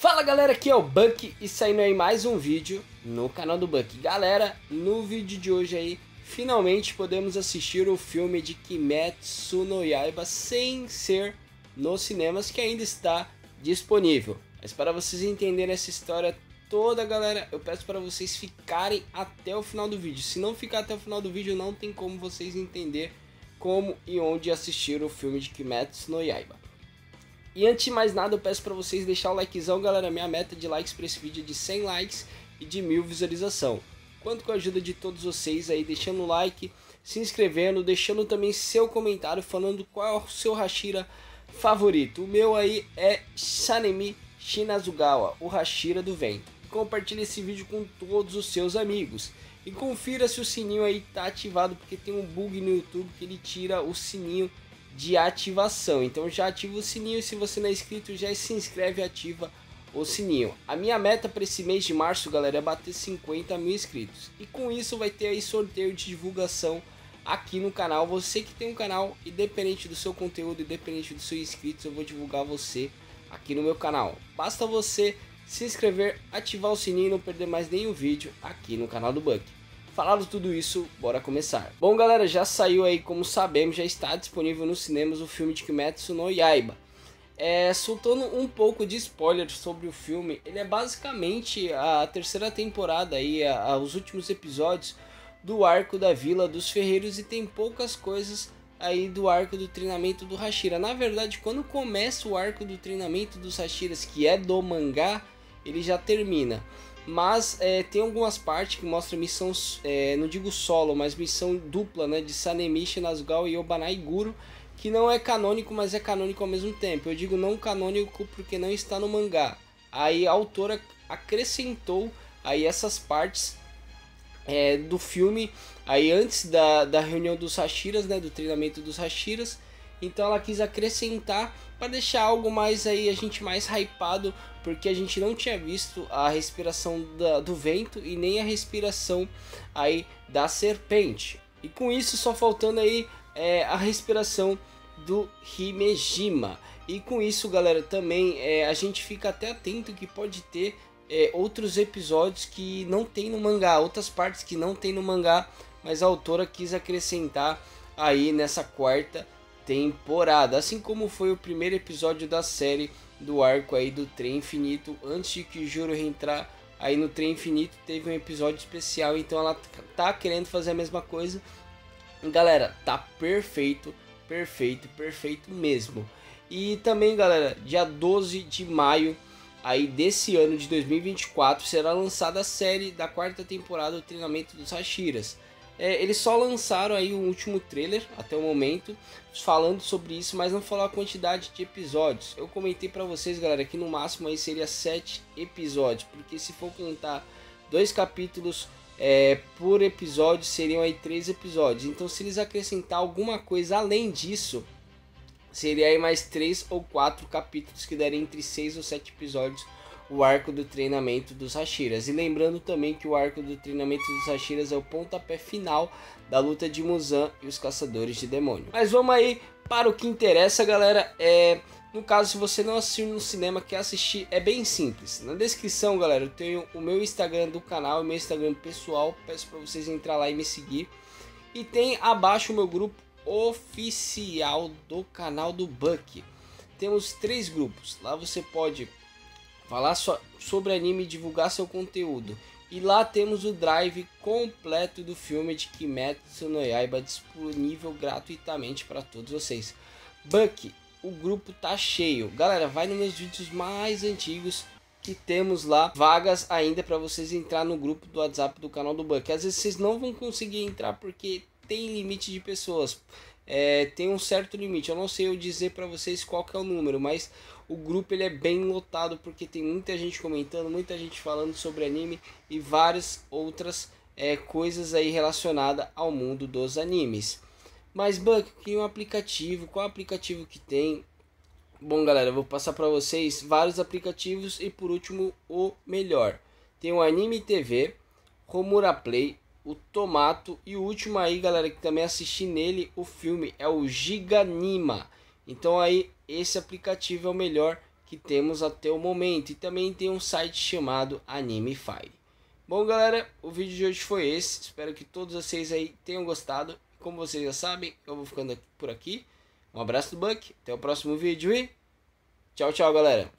Fala galera, aqui é o Buck e saindo aí mais um vídeo no canal do Buck. Galera, no vídeo de hoje aí, finalmente podemos assistir o filme de Kimetsu no Yaiba sem ser nos cinemas que ainda está disponível. Mas para vocês entenderem essa história toda, galera, eu peço para vocês ficarem até o final do vídeo. Se não ficar até o final do vídeo, não tem como vocês entender como e onde assistir o filme de Kimetsu no Yaiba. E antes de mais nada, eu peço para vocês deixar o likezão, galera. Minha meta de likes para esse vídeo é de 100 likes e de mil visualização. Quanto com a ajuda de todos vocês aí, deixando o like, se inscrevendo, deixando também seu comentário falando qual é o seu Hashira favorito. O meu aí é Sanemi Shinazugawa, o Hashira do Vento. Compartilhe esse vídeo com todos os seus amigos. E confira se o sininho aí tá ativado, porque tem um bug no YouTube que ele tira o sininho de ativação. Então já ativa o sininho, se você não é inscrito, já se inscreve e ativa o sininho. A minha meta para esse mês de março, galera, é bater 50 mil inscritos. E com isso vai ter aí sorteio de divulgação aqui no canal. Você que tem um canal, independente do seu conteúdo, independente dos seus inscritos, eu vou divulgar você aqui no meu canal. Basta você se inscrever, ativar o sininho e não perder mais nenhum vídeo aqui no canal do Buck. Falado tudo isso, bora começar. Bom galera, já saiu aí, como sabemos, já está disponível nos cinemas o filme de Kimetsu no Yaiba. É, soltando um pouco de spoiler sobre o filme, ele é basicamente a terceira temporada aí, a, a, os últimos episódios do arco da Vila dos Ferreiros e tem poucas coisas aí do arco do treinamento do Hashira. Na verdade, quando começa o arco do treinamento dos Hashiras, que é do mangá, ele já termina. Mas é, tem algumas partes que mostram missão, é, não digo solo, mas missão dupla, né? De Sanemichi, Nazgûl e Obanai Guru, que não é canônico, mas é canônico ao mesmo tempo. Eu digo não canônico porque não está no mangá. Aí a autora acrescentou aí essas partes é, do filme aí antes da, da reunião dos Hashiras, né? Do treinamento dos Hashiras. Então ela quis acrescentar para deixar algo mais aí a gente mais hypado, porque a gente não tinha visto a respiração da, do vento e nem a respiração aí da serpente. E com isso só faltando aí é, a respiração do Himejima. E com isso, galera, também é, a gente fica até atento que pode ter é, outros episódios que não tem no mangá, outras partes que não tem no mangá, mas a autora quis acrescentar aí nessa quarta temporada, assim como foi o primeiro episódio da série do arco aí do Trem Infinito, antes de que Juro reentrar aí no Trem Infinito, teve um episódio especial, então ela tá querendo fazer a mesma coisa. Galera, tá perfeito, perfeito, perfeito mesmo. E também, galera, dia 12 de maio aí desse ano de 2024 será lançada a série da quarta temporada do treinamento dos Hashiras. É, eles só lançaram aí o último trailer até o momento, falando sobre isso, mas não falou a quantidade de episódios. Eu comentei para vocês, galera, que no máximo aí seria sete episódios, porque se for contar dois capítulos é, por episódio, seriam aí três episódios. Então, se eles acrescentar alguma coisa além disso, seria aí mais três ou quatro capítulos que derem entre seis ou sete episódios o arco do treinamento dos Hashiras. E lembrando também que o arco do treinamento dos Hashiras é o pontapé final da luta de Muzan e os caçadores de demônio. Mas vamos aí para o que interessa, galera. É, no caso, se você não assistiu no cinema, quer assistir, é bem simples. Na descrição, galera, eu tenho o meu Instagram do canal, o meu Instagram pessoal. Peço para vocês entrar lá e me seguir. E tem abaixo o meu grupo oficial do canal do Buck. Temos três grupos. Lá você pode falar so sobre anime e divulgar seu conteúdo. E lá temos o drive completo do filme de Kimetsu no Yaiba disponível gratuitamente para todos vocês. Buck, o grupo tá cheio. Galera, vai nos meus vídeos mais antigos que temos lá vagas ainda para vocês entrar no grupo do WhatsApp do canal do Buck. Às vezes vocês não vão conseguir entrar porque tem limite de pessoas. É, tem um certo limite. Eu não sei eu dizer para vocês qual é o número, mas o grupo ele é bem lotado porque tem muita gente comentando, muita gente falando sobre anime e várias outras é, coisas aí relacionadas ao mundo dos animes. Mas Buck, que um aplicativo, qual aplicativo que tem? Bom galera, vou passar para vocês vários aplicativos e por último o melhor. Tem o Anime TV, Romura Play, o Tomato e o último aí galera que também assisti nele o filme é o Giganima. Então aí esse aplicativo é o melhor que temos até o momento. E também tem um site chamado Animefy. Bom, galera, o vídeo de hoje foi esse. Espero que todos vocês aí tenham gostado. Como vocês já sabem, eu vou ficando por aqui. Um abraço do Buck, até o próximo vídeo e tchau, tchau, galera.